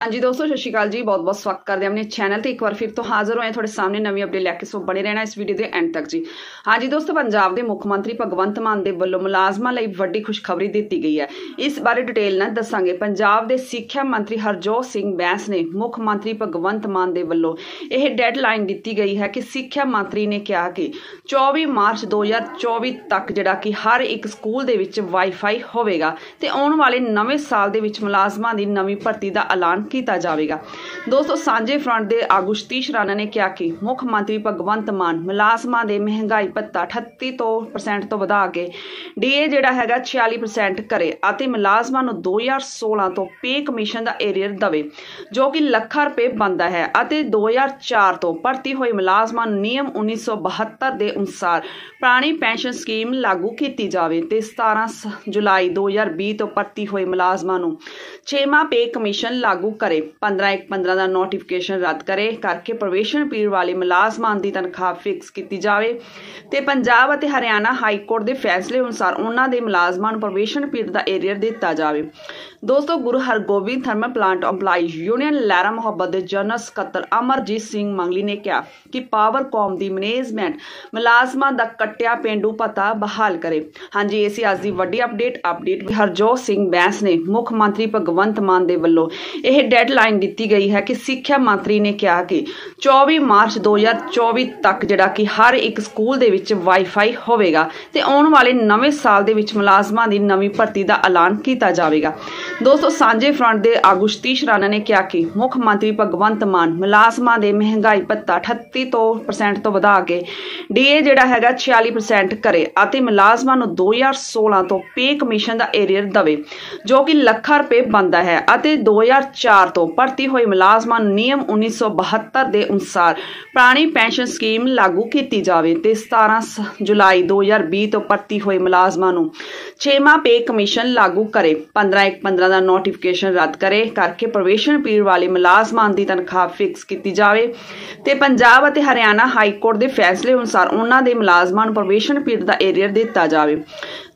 ਹਾਂਜੀ ਦੋਸਤੋ, ਸਤਿ ਸ਼੍ਰੀ ਅਕਾਲ ਜੀ। ਬਹੁਤ ਬਹੁਤ ਸਵਾਗਤ ਕਰਦੇ ਹਾਂ ਆਪਣੇ ਚੈਨਲ ਤੇ। ਇੱਕ ਵਾਰ ਫਿਰ ਤੋਂ ਹਾਜ਼ਰ ਹੋਏ ਤੁਹਾਡੇ ਸਾਹਮਣੇ ਨਵੀਂ ਅਪਡੇਟ ਲੈ ਕੇ। ਸੋ ਬਣੇ ਰਹਿਣਾ ਇਸ ਵੀਡੀਓ ਦੇ ਐਂਡ ਤੱਕ ਜੀ। ਹਾਂਜੀ ਦੋਸਤੋ, ਪੰਜਾਬ ਦੇ ਮੁੱਖ ਮੰਤਰੀ ਭਗਵੰਤ ਮਾਨ ਦੇ ਵੱਲੋਂ ਮੁਲਾਜ਼ਮਾਂ ਲਈ ਵੱਡੀ ਖੁਸ਼ਖਬਰੀ ਦਿੱਤੀ ਗਈ ਹੈ। ਇਸ ਬਾਰੇ ਡਿਟੇਲ ਨਾਲ ਦੱਸਾਂਗੇ। ਪੰਜਾਬ ਦੇ ਸਿੱਖਿਆ ਮੰਤਰੀ ਹਰਜੋਤ ਸਿੰਘ ਬੈਂਸ ਨੇ ਮੁੱਖ ਮੰਤਰੀ ਭਗਵੰਤ ਮਾਨ ਦੇ ਵੱਲੋਂ ਇਹ ਡੈਡਲਾਈਨ ਦਿੱਤੀ ਗਈ ਹੈ ਕਿ ਸਿੱਖਿਆ ਮੰਤਰੀ ਨੇ ਕਿਹਾ ਕਿ 24 ਮਾਰਚ 2024 ਤੱਕ ਜਿਹੜਾ ਕਿ ਹਰ ਇੱਕ ਸਕੂਲ ਦੇ ਵਿੱਚ ਵਾਈਫਾਈ ਹੋਵੇਗਾ ਤੇ ਆਉਣ ਵਾਲੇ ਨਵੇਂ ਸਾਲ ਦੇ ਵਿੱਚ ਮੁਲਾਜ਼ਮਾਂ ਦੀ ਨਵੀਂ ਭਰਤੀ ਦਾ ਐਲਾਨ ਕੀਤਾ ਜਾਵੇਗਾ। ਦੋਸਤੋ, ਸਾਂਝੇ ਫਰੰਟ ਦੇ ਆਗੂ ਸਤੀਸ਼ ਰਾਣਾ ਨੇ ਕਿਹਾ ਕਿ ਮੁੱਖ ਮੰਤਰੀ ਭਗਵੰਤ ਮਾਨ ਮੁਲਾਜ਼ਮਾਂ ਦੇ ਮਹਿੰਗਾਈ ਭੱਤਾ 38 ਤੋਂ percent ਤੋਂ ਵਧਾ ਕੇ ਡੀਏ ਜਿਹੜਾ ਹੈਗਾ 46% ਕਰੇ ਅਤੇ ਮੁਲਾਜ਼ਮਾਂ ਨੂੰ 2016 ਤੋਂ ਪੇ ਕਮਿਸ਼ਨ ਦਾ ਏਰੀਅਰ ਦਵੇ, ਜੋ ਕਿ ਲੱਖਾਂ ਰੁਪਏ ਬਣਦਾ ਹੈ ਅਤੇ 2004 ਤੋਂ ਭਰਤੀ ਹੋਏ ਮੁਲਾਜ਼ਮਾਂ ਨੂੰ ਨਿਯਮ 1972 ਦੇ ਅਨੁਸਾਰ ਪੁਰਾਣੀ ਪੈਨਸ਼ਨ ਸਕੀਮ ਲਾਗੂ ਕੀਤੀ ਜਾਵੇ ਤੇ 17 ਸ- ਜੁਲਾਈ 2020 ਤੋਂ ਭਰਤੀ ਹੋਏ ਮੁਲਾਜ਼ਮਾਂ ਨੂੰ ਛੇਵਾਂ ਪੇ ਕਮਿਸ਼ਨ ਲਾਗੂ ਕਰੇ 15 ਇੱਕ 15 ਦਾ ਨੋਟੀਫਿਕੇਸ਼ਨ ਰੱਦ ਕਰੇ ਕਰਕੇ ਪ੍ਰੋਬੇਸ਼ਨ ਪੀਰੀਅਡ ਵਾਲੇ ਮੁਲਾਜ਼ਮਾਂ ਦੀ ਤਨਖਾਹ ਫਿਕਸ ਕੀਤੀ ਜਾਵੇ। ਤੇ ਪੰਜਾਬ ਅਤੇ ਹਰਿਆਣਾ ਹਾਈ ਕੋਰਟ ਦੇ ਫੈਸਲੇ ਅਨੁਸਾਰ ਉਹਨਾਂ ਦੇ ਮੁਲਾਜ਼ਮਾਂ ਨੂੰ ਪ੍ਰੋਬੇਸ਼ਨ ਪੀਰੀਅਡ ਦਾ ਏਰੀਅਰ ਦਿੱਤਾ ਜਾਵੇ। ਦੋਸਤੋ, Guru Hargobind thermal plant EMPLOYEES union Lehra Mohabbat ਦੇ ਜਨਰਲ ਸਕੱਤਰ ਅਮਰਜੀਤ ਸਿੰਘ ਮੰਗਲੀ ਨੇ ਕਿਹਾ ਕਿ ਪਾਵਰ ਪਾਵਰਕੌਮ ਦੀ ਮੈਨੇਜਮੈਂਟ ਮੁਲਾਜ਼ਮਾਂ ਦਾ ਕੱਟਿਆ ਪੇਂਡੂ ਪਤਾ ਬਹਾਲ ਕਰੇ। ਹਾਂਜੀ, ਇਹ ਸੀ ਅੱਜ ਦੀ ਵੱਡੀ ਅਪਡੇਟ ਅਪਡੇਟ ਹਰਜੋਤ ਸਿੰਘ ਬੈਂਸ ਨੇ ਮੁੱਖ ਮੰਤਰੀ ਭਗਵੰਤ ਮਾਨ ਦੇ ਵੱਲੋਂ। ਇਹ ਡੈਡਲਾਈਨ ਦਿੱਤੀ ਗਈ ਹੈ ਕਿ ਸਿੱਖਿਆ ਮੰਤਰੀ ਨੇ ਕਿਹਾ ਕਿ 24 ਮਾਰਚ 2024 ਤੱਕ ਜਿਹੜਾ ਕਿ ਹਰ ਇੱਕ ਸਕੂਲ ਦੇ ਵਿੱਚ ਵਾਈਫਾਈ ਹੋਵੇਗਾ ਤੇ ਆਉਣ ਵਾਲੇ ਨਵੇਂ ਸਾਲ ਦੇ ਵਿੱਚ ਮੁਲਾਜ਼ਮਾਂ ਦੀ ਨਵੀਂ ਭਰਤੀ ਦਾ ਐਲਾਨ ਕੀਤਾ ਜਾਵੇਗਾ। ਦੋਸਤੋ, ਸਾਂਝੇ ਫਰੰਟ ਦੇ ਆਗੂ ਸਤੀਸ਼ ਰਾਣਾ ਨੇ ਕਿਹਾ ਕਿ ਮੁੱਖ ਮੰਤਰੀ ਭਗਵੰਤ ਮਾਨ ਮੁਲਾਜ਼ਮਾਂ ਦੇ ਮਹਿੰਗਾਈ ਭੱਤਾ 38 ਤੋਂ percent ਤੋਂ ਵਧਾ ਕੇ ਡੀਏ ਜਿਹੜਾ ਹੈਗਾ 46% ਕਰੇ ਅਤੇ ਮੁਲਾਜ਼ਮਾਂ ਨੂੰ 2016 ਤੋਂ ਪੇ ਕਮਿਸ਼ਨ ਦਾ ਏਰੀਅਰ ਦਵੇ, ਜੋ ਕਿ ਲੱਖਾਂ ਰੁਪਏ ਬਣਦਾ ਹੈ ਅਤੇ 2004 ਤੋਂ ਭਰਤੀ ਹੋਏ ਮੁਲਾਜ਼ਮਾਂ ਨੂੰ ਨਿਯਮ 1972 ਦੇ ਅਨੁਸਾਰ ਪੁਰਾਣੀ ਪੈਨਸ਼ਨ ਸਕੀਮ ਲਾਗੂ ਕੀਤੀ ਜਾਵੇ ਤੇ 17 ਜੁਲਾਈ 2020 ਤੋਂ ਭਰਤੀ ਹੋਏ ਮੁਲਾਜ਼ਮਾਂ ਨੂੰ 6ਵਾਂ ਪੇ ਕਮਿਸ਼ਨ ਲਾਗੂ ਕਰੇ। 15 15 ਦਾ ਨੋਟੀਫਿਕੇਸ਼ਨ ਰੱਦ ਕਰੇ ਕਰਕੇ ਪ੍ਰੋਬੇਸ਼ਨ ਪੀਰੀਅਡ ਵਾਲੇ ਮੁਲਾਜ਼ਮਾਂ ਦੀ ਤਨਖਾਹ ਫਿਕਸ ਕੀਤੀ ਜਾਵੇ ਤੇ ਪੰਜਾਬ ਅਤੇ ਹਰਿਆਣਾ ਹਾਈ ਕੋਰਟ ਦੇ ਫੈਸਲੇ ਅਨੁਸਾਰ ਉਹਨਾਂ ਦੇ ਮੁਲਾਜ਼ਮਾਂ ਨੂੰ ਪ੍ਰਵੇਸ਼ਨ ਪੀੜ ਦਾ ਏਰੀਅਰ ਦਿੱਤਾ ਜਾਵੇ।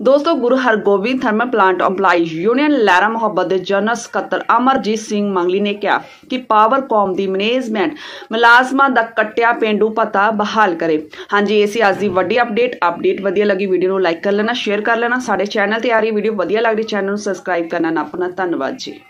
ਦੋਸਤੋ Guru Hargobind thermal plant EMPLOYEES union Lehra Mohabbat ਦੇ ਜਨਰਲ ਸਕੱਤਰ ਅਮਰਜੀਤ ਸਿੰਘ ਮੰਗਲੀ ਨੇ ਕਿਹਾ ਕਿ ਪਾਵਰਕੌਮ ਦੀ ਮੈਨੇਜਮੈਂਟ ਮੁਲਾਜ਼ਮਾਂ ਦਾ ਕੱਟਿਆ ਪੇਂਡੂ ਪਤਾ ਬਹਾਲ ਕਰੇ। ਹਾਂਜੀ, ਇਹ ਸੀ ਅੱਜ ਦੀ ਵੱਡੀ ਅਪਡੇਟ। ਅਪਡੇਟ ਵਧੀਆ ਲੱਗੀ ਵੀਡੀਓ ਨੂੰ ਲਾਈਕ ਕਰ ਲੈਣਾ, ਸ਼ੇਅਰ ਕਰ ਲੈਣਾ। ਸਾਡੇ ਚੈਨਲ ਤੇ ਆ ਰਹੀ ਵੀਡੀਓ ਵਧੀਆ ਲੱਗਦੀ, ਚੈਨਲ ਨੂੰ ਸਬਸਕ੍ਰਾਈਬ ਕਰਨਾ ਨਾ ਭੁੱਲਣਾ। ਧੰਨਵਾਦ ਜੀ।